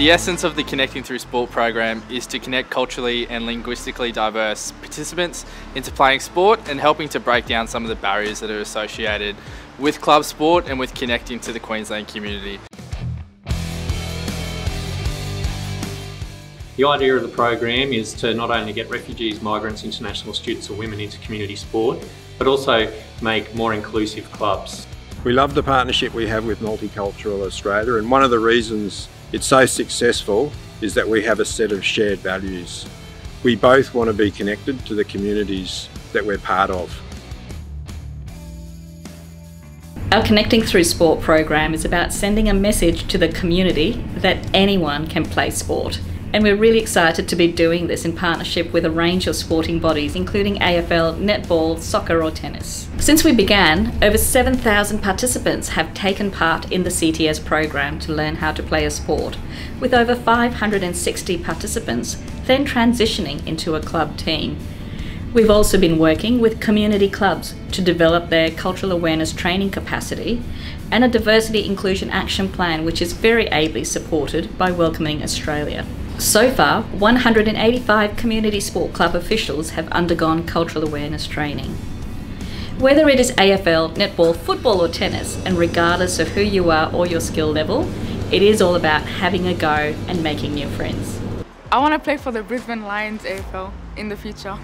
The essence of the Connecting Through Sport program is to connect culturally and linguistically diverse participants into playing sport and helping to break down some of the barriers that are associated with club sport and with connecting to the Queensland community. The idea of the program is to not only get refugees, migrants, international students or women into community sport, but also make more inclusive clubs. We love the partnership we have with Multicultural Australia and one of the reasons it's so successful is that we have a set of shared values. We both want to be connected to the communities that we're part of. Our Connecting Through Sport program is about sending a message to the community that anyone can play sport and we're really excited to be doing this in partnership with a range of sporting bodies, including AFL, netball, soccer, or tennis. Since we began, over 7,000 participants have taken part in the CTS program to learn how to play a sport, with over 560 participants then transitioning into a club team. We've also been working with community clubs to develop their cultural awareness training capacity and a diversity inclusion action plan, which is very ably supported by Welcoming Australia. So far, 185 community sport club officials have undergone cultural awareness training. Whether it is AFL, netball, football, or tennis, and regardless of who you are or your skill level, it is all about having a go and making new friends. I want to play for the Brisbane Lions AFL in the future.